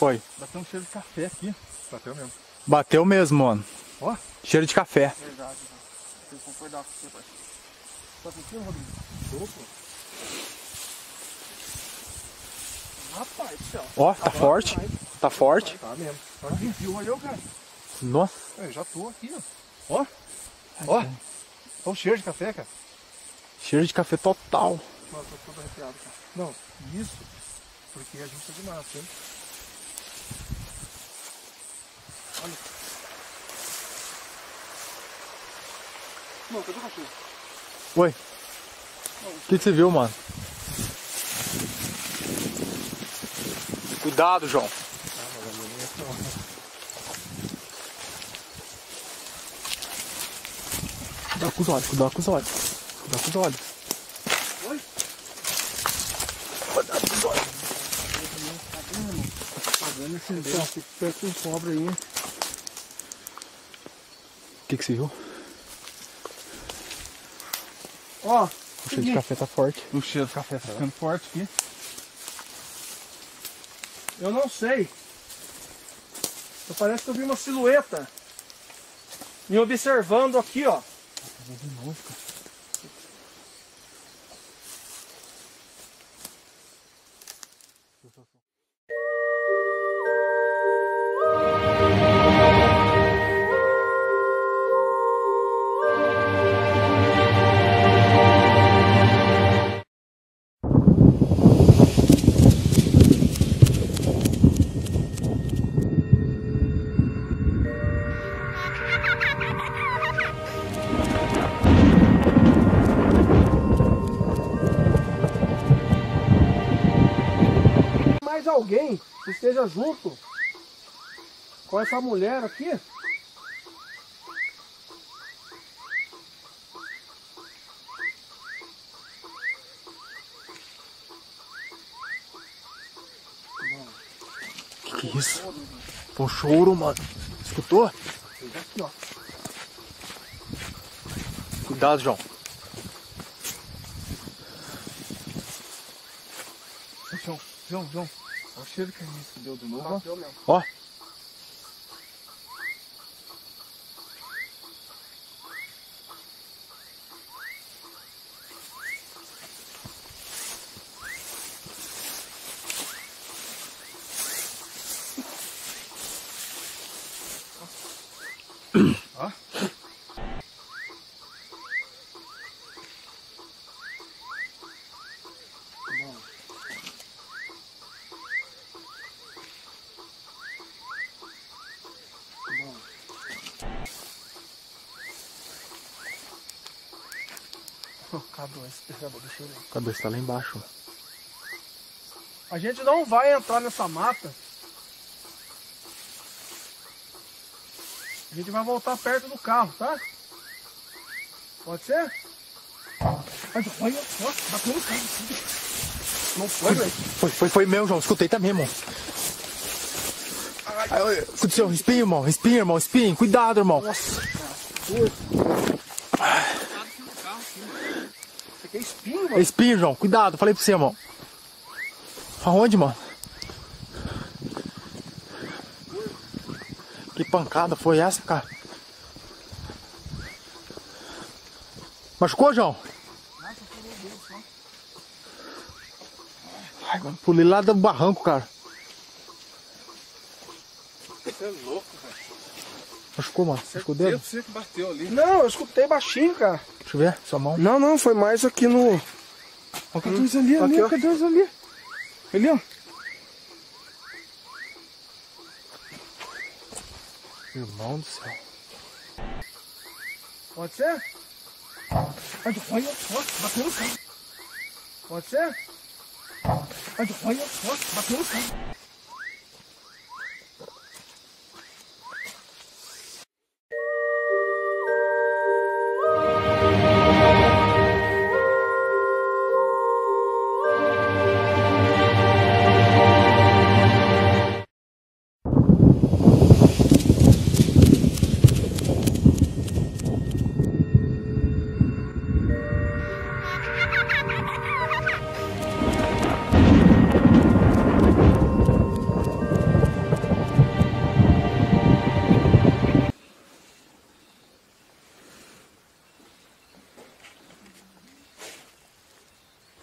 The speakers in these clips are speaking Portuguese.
Foi. Bateu um cheiro de café aqui. Bateu mesmo. Bateu mesmo, mano. Ó. Cheiro de café. Verdade, Tem que concordar com você, parceiro. Tá sentindo, Rodrigo? Opa. Rapaz, do céu. Ó, tá forte. Tá forte. Tá mesmo. Agora arrepiou, olhou, cara. Nossa. Eu já tô aqui, ó. Ó. Ó. Olha o cheiro de café, cara. Cheiro de café total. Nossa, tô todo arrepiado, cara. Não, isso. Porque a gente tá de massa, hein? Olha. Não, cadê o cachorro? Oi. O que, que você viu, mano? Cuidado, João. Cuidado com os olhos, cuidado com os olhos. Cuidado com os olhos. Oi? Cuidado com os olhos. Pagando esse negócio. Perto um pobre aí. O que, que você viu? Ó. O cheiro de café tá forte. O cheiro de café tá ficando forte aqui. Eu não sei. Só parece que eu vi uma silhueta me observando aqui, ó. De novo, cara. Junto com essa mulher aqui. Que que é isso? Foi um choro, mano. Escutou? Aqui, ó. Cuidado, João. João, João, João. Cheiro que a gente deu de novo. Ó. A cabeça tá lá embaixo. A gente não vai entrar nessa mata. A gente vai voltar perto do carro, tá? Pode ser? Olha, bateu no carro. Não foi, velho? Foi, foi, foi meu, João. Escutei também, irmão. Aconteceu, respinha, irmão. Respinha, irmão. Espinha. Cuidado, irmão. Nossa, Isso aqui é espinho, mano. Espinha, João. Cuidado. Falei pra você, irmão. Aonde, mano? Que pancada foi essa, cara? Machucou, João? Ai, mano, pulei lá do barranco, cara. Você é louco. Machucou, mano. Machucou o dedo? Você que bateu ali. Não, eu escutei baixinho, cara. Deixa eu ver. Sua mão. Não, não, foi mais aqui no. Ó, cadê dois ali, ali, Aqui, ó. cadê dois ali? Ali, ó. Irmão do céu. Pode ser? Ai, Olha, ó, bateu no carro. Pode ser? Olha, ó, bateu no carro.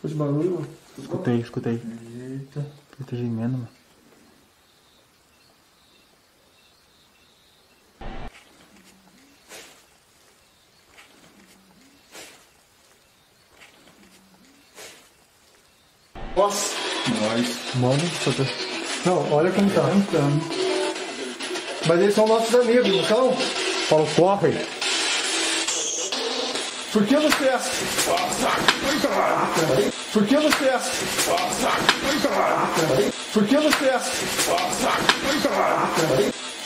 Foi esse barulho, mano? Escutei, escutei. Eita. Ele tá gemendo, mano. Nossa. Mano, só tá... Não, olha como tá. Mas eles são nossos amigos, não são? Paulo, corre! Por que você é Por que você é Por que você é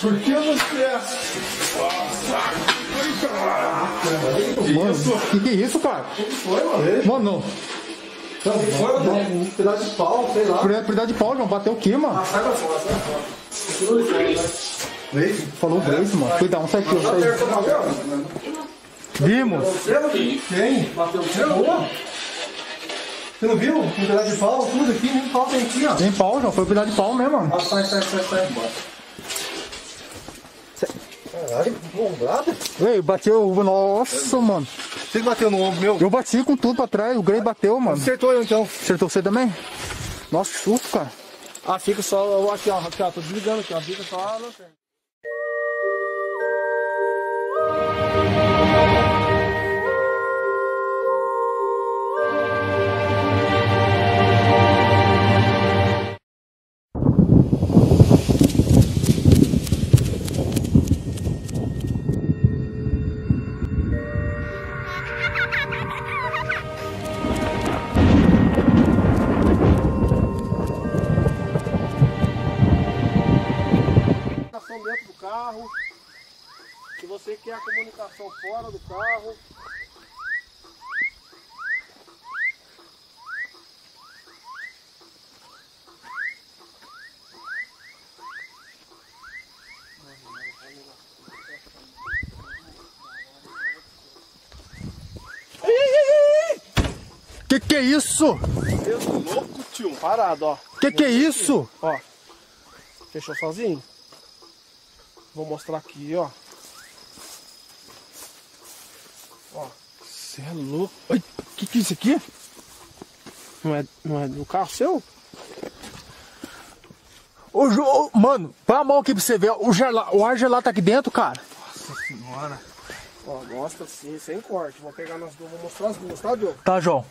Por que você Mano, que que é isso, cara? Foi, mano? Mano, Não, foi, mano. Um pedaço de pau, sei lá. prioridade de pau, João. Bateu o quê, mano? Sai pra fora, sai pra fora. Falou o Grace, mano. Cuidado, sai aqui, Vimos. Quem? Bateu Você não viu? Você não viu? Um pedaço de pau, tudo aqui, nem pau tem aqui, ó. Tem pau, João. Foi pedaço de pau mesmo, mano. Ah, sai, sai, sai, sai. Bora. Caralho, bombrado? Ei, bateu. Nossa, mano. Você que bateu no ombro meu? Eu bati com tudo pra trás. O Grey bateu, mano. Acertou eu então. Acertou você também? Nossa, que susto, cara. Ah, fica só, eu aqui, ó, aqui, ó, tô desligando aqui, ó, fica só a lanterna. Se você quer a comunicação fora do carro. Que que é isso? Deus louco, tio. Parado, ó. Que que é isso? Ó. Fechou sozinho? Vou mostrar aqui, ó. Ó. Você é louco. Ai, que que é isso aqui? Não é, não é do carro seu? Ô, João, mano, põe a mão aqui pra você ver. O, gela, o ar gelado tá aqui dentro, cara. Nossa senhora. Ó, mostra sim, sem corte. Vou pegar nas duas, vou mostrar as duas, tá, Diogo? Tá, João.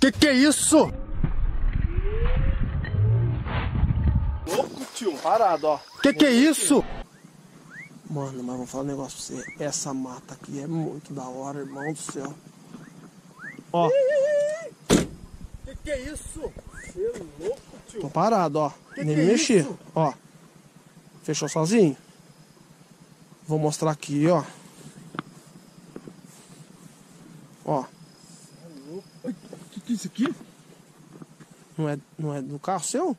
Que que é isso? Tio. Parado, ó. Que que é isso? Mano, mas vou falar um negócio pra você. Essa mata aqui é muito da hora, irmão do céu. Ó, Que que é isso? você é louco, tio. Tô parado, ó. Nem me mexer. isso? Ó. Fechou sozinho? Vou mostrar aqui, ó. Ó. Que que é isso aqui? Não é, não é do carro seu?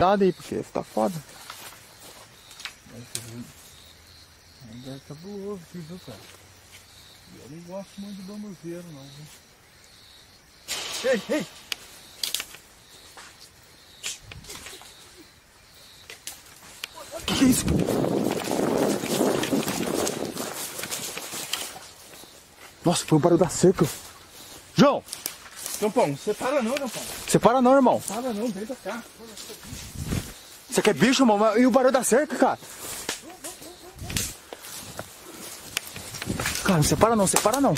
Cuidado aí, porque tá foda. Ainda é cabuloso aqui, viu, cara? Eu não gosto muito de bambuzeiro, não, viu? Ei, ei! Que isso? Nossa, foi o barulho da cerca. João, Jampão, você para não, Jampão. você para não, irmão. Para não, vem pra cá. Você quer bicho, irmão? Mas- E o barulho da cerca, cara? Cara, não separa não, separa não.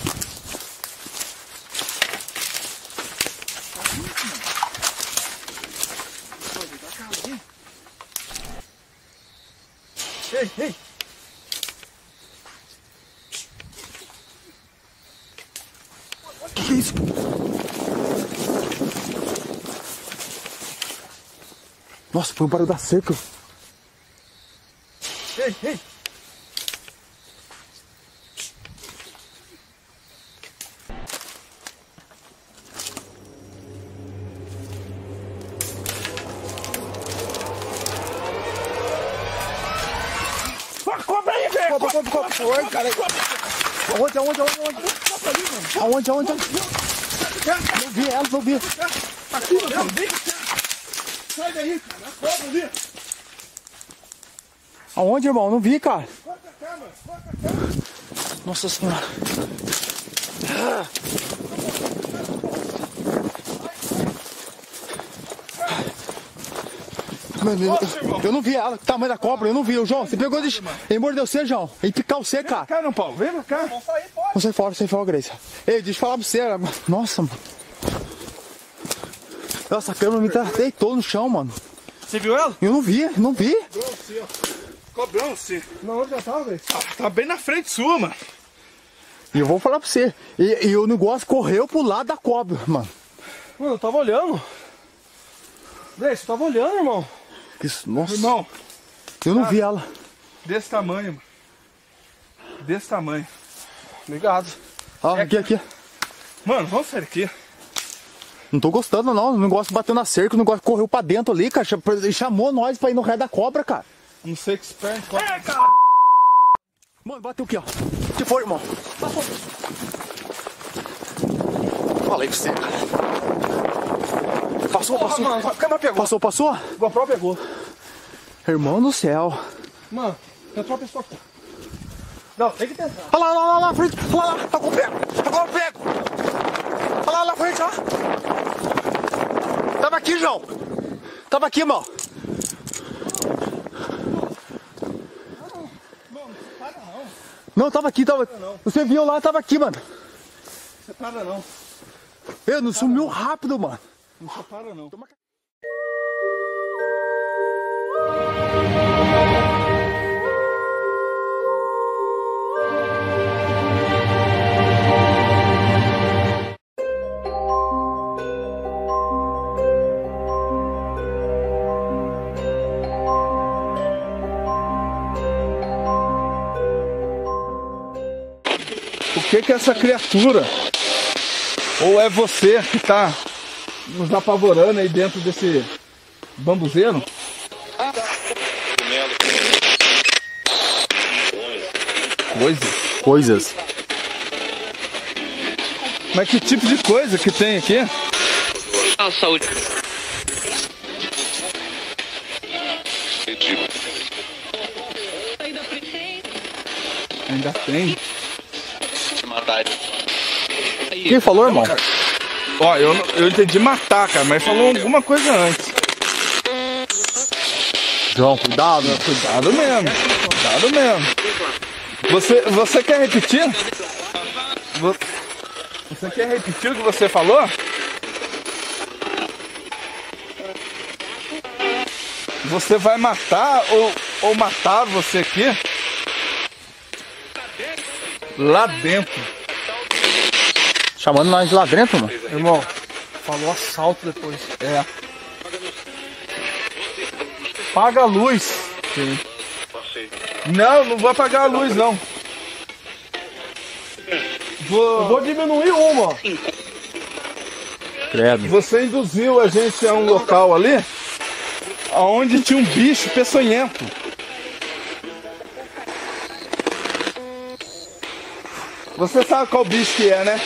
Nossa, foi um barulho da cerca. Ei, ei. Cobra aí, velho! Cobra, é cobra! Cara! Aonde, aonde, aonde, aonde? Aonde, aonde? Não vi ela, não vi. Aqui, não vi. Sai daí, cara. A cobra ali. Aonde, irmão? Não vi, cara. Pra cá, mano. Vai pra cá. Nossa senhora. Mano, eu, eu não vi ela, o tamanho da cobra, eu não vi. Ô, João, você pegou de. Ele mordeu você, João. Ele picar você, cara. Cá, não, Paulo. Vem pra cá. Vamos sair, pode. Não sai fora, sai fora, Grace. Ei, deixa eu falar pra você. Nossa, mano. Nossa, a câmera me tá- deitou no chão, mano. Você viu ela? Eu não vi, não vi. Cobrão, sim, ó. Cobrão, sim. Não, onde já tava, velho? Tá bem na frente sua, mano. E eu vou falar pra você. E, e o negócio correu pro lado da cobra, mano. Mano, eu tava olhando. Véi, você tava olhando, irmão. Isso, nossa. Irmão, Eu não vi ela. desse tamanho, mano. Desse tamanho. Ligado. Ah, aqui, aqui. Mano, vamos sair aqui. Não tô gostando, não. O negócio bateu na cerca, o negócio correu pra dentro ali, cara. Chamou nós pra ir no ré da cobra, cara. Não sei que esperto. É, Mano, bateu aqui, ó. que foi, irmão? Falei pra você, cara. Passou, passou. mano, a câmera pegou. Passou, passou? O GoPro pegou. Irmão do céu. Mano, entrou a pessoa aqui. Não, tem que tentar. Olha lá, olha lá, olha lá, frente. Olha lá, tá com o pego. Tá com o pego. Olha lá, lá frente, ó. Tava aqui, João. Tava aqui, irmão. Não, tava aqui, tava. Você viu lá, tava aqui, mano. Separa não. Eu não sumiu rápido, mano. Não separa não. Que que é essa criatura? Ou é você que tá nos apavorando aí dentro desse bambuzeiro? Coisa. Coisas. Mas que tipo de coisa que tem aqui? Ah, saúde. Ainda tem. Matar. Quem falou, irmão? Ó, eu, não- eu entendi matar, cara, mas falou alguma coisa antes. João, cuidado. Cuidado mesmo. Cuidado mesmo. Você, você quer repetir? Vo- Você quer repetir o que você falou? Você vai matar ou, ou matar você aqui? Lá dentro. Chamando nós de lá dentro, mano. Irmão, falou assalto depois. É. Paga a luz. Não, não vou apagar a luz, não. Vou... Vou diminuir uma, ó. Credo. Você induziu a gente a um local ali onde tinha um bicho peçonhento. Você sabe qual bicho que é, né?